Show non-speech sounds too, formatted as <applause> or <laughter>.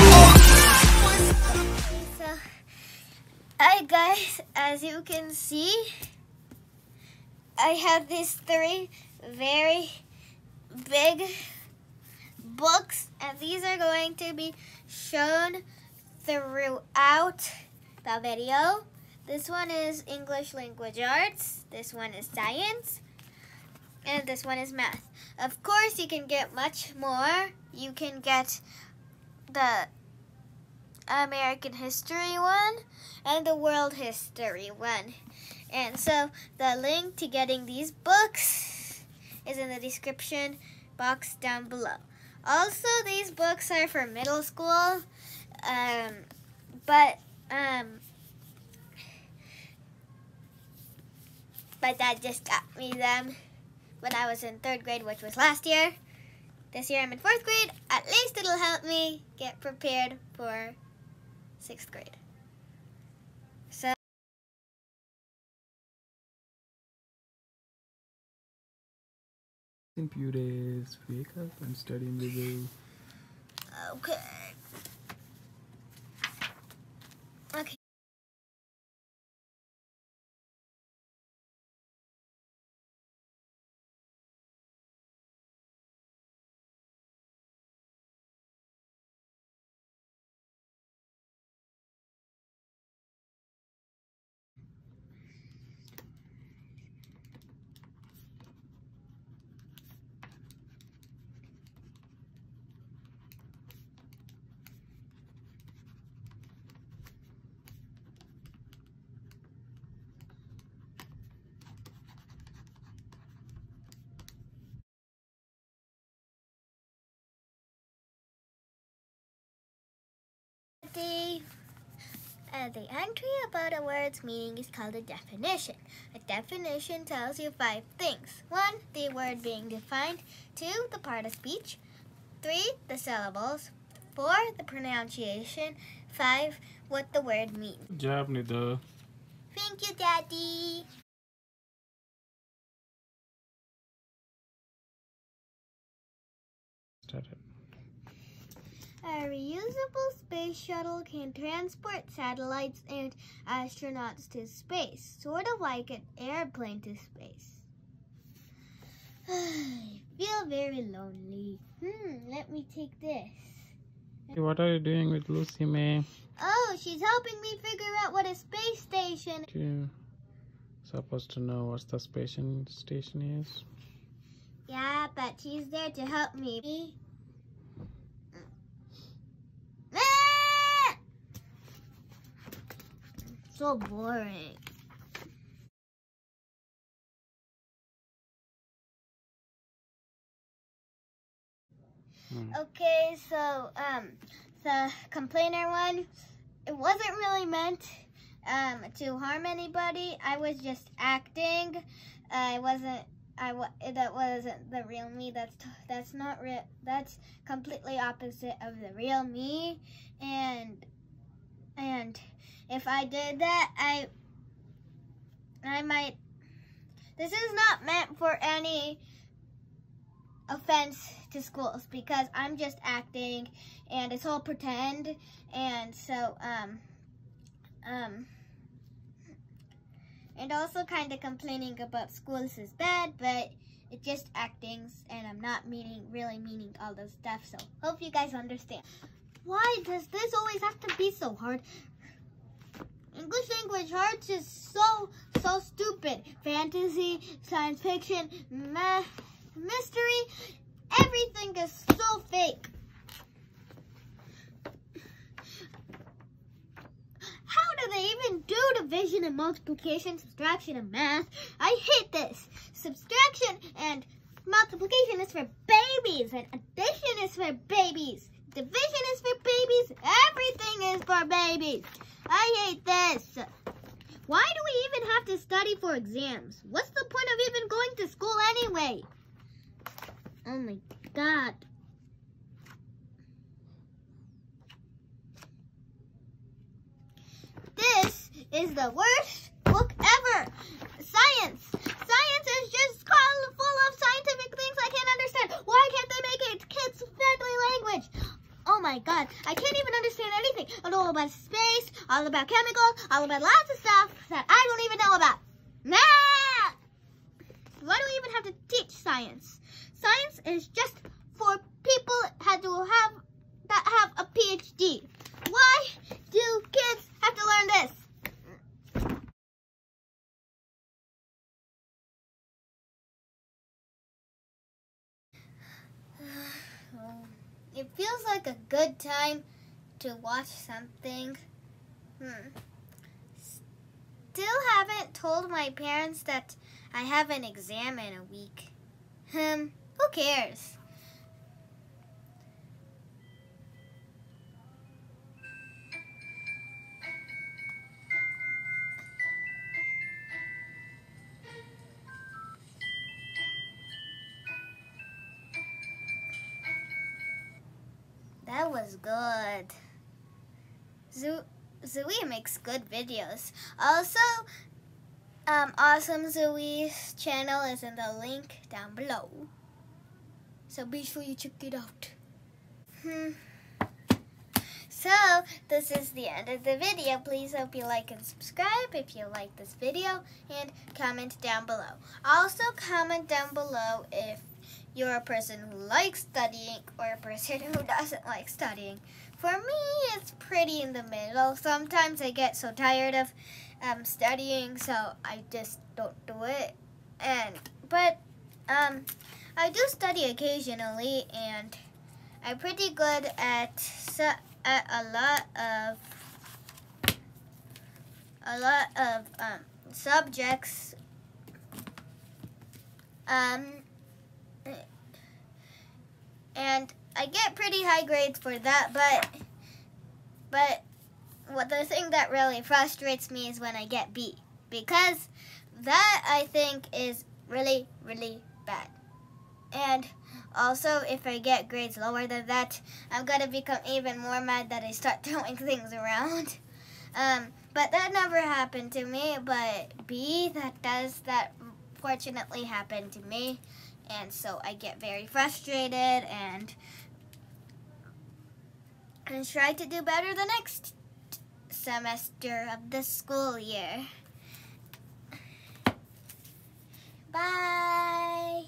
So, hi guys, as you can see, I have these three very big books, and these are going to be shown throughout the video. This one is English Language Arts, this one is Science, and this one is Math. Of course, you can get much more. You can get the American history one and the world history one. And so the link to getting these books is in the description box down below. Also, these books are for middle school, um, but um, my dad just got me them when I was in third grade, which was last year. This year I'm in fourth grade. At least it'll help me get prepared for sixth grade. So, Computers, wake up and study in the. Okay. The, uh, the entry about a word's meaning is called a definition. A definition tells you five things. One, the word being defined. Two, the part of speech. Three, the syllables. Four, the pronunciation. Five, what the word means. Good job, Nida. Thank you, Daddy. A reusable space shuttle can transport satellites and astronauts to space, sort of like an airplane to space. <sighs> I feel very lonely. Hmm, let me take this. What are you doing with Lucy May? Oh, she's helping me figure out what a space station is. You're supposed to know what the space station is? Yeah, but she's there to help me. So boring. Hmm. Okay, so um, the complainer one, it wasn't really meant um to harm anybody. I was just acting. I wasn't. I wa- that wasn't the real me. That's t- that's not real. That's completely opposite of the real me. And and if I did that, I I might. This is not meant for any offense to schools because I'm just acting and it's all pretend and so um um and also kind of complaining about schools is bad but it's just acting and I'm not meaning really meaning all those stuff so hope you guys understand why does this always have to be so hard English language arts is so so stupid fantasy science fiction math mystery Everything is so fake. How do they even do division and multiplication, subtraction and math? I hate this. Subtraction and multiplication is for babies and addition is for babies. Division. For babies. I hate this. Why do we even have to study for exams? What's the point of even going to school anyway? Oh my god. This is the worst book ever. Science. Science is just called full of scientific things I can't understand. Why can't they make it kids-friendly language? Oh my god, I can't even understand anything. I know about space, all about chemicals, all about lots of stuff that I don't even know about. Math! Why do we even have to teach science? Science is just for people had to have that have a PhD. Why do kids have to learn this? It feels like a good time to watch something. Hmm. Still haven't told my parents that I have an exam in a week. Hmm, who cares? Was good. Duy makes good videos. Also, um, Awesome Duy's channel is in the link down below. So be sure you check it out. Hmm. So, this is the end of the video. Please hope you like and subscribe if you like this video and comment down below. Also, comment down below if you're a person who likes studying or a person <laughs> who doesn't like studying. For me, it's pretty in the middle. Sometimes I get so tired of um, studying, so I just don't do it. And but um, I do study occasionally, and I'm pretty good at at a lot of a lot of um, subjects. Um, and I get pretty high grades for that, but but what the thing that really frustrates me is when I get B because that I think is really really bad. And also, if I get grades lower than that, I'm gonna become even more mad that I start <laughs> throwing things around. Um, but that never happened to me. But B, that does that fortunately happen to me and so I get very frustrated and and try to do better the next semester of the school year. Bye.